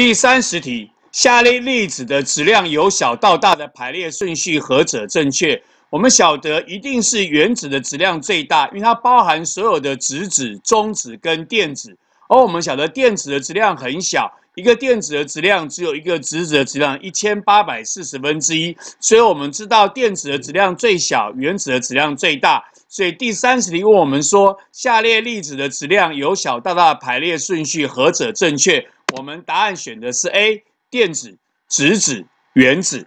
第三十题，下列粒子的质量由小到大的排列顺序何者正确？我们晓得一定是原子的质量最大，因为它包含所有的质子、中子跟电子。而我们晓得电子的质量很小，一个电子的质量只有一个质子的质量一千八百四十分之一，所以我们知道电子的质量最小，原子的质量最大。所以第三十题问我们说，下列粒子的质量由小到大排列顺序何者正确？我们答案选的是 A，电子、质子、原子。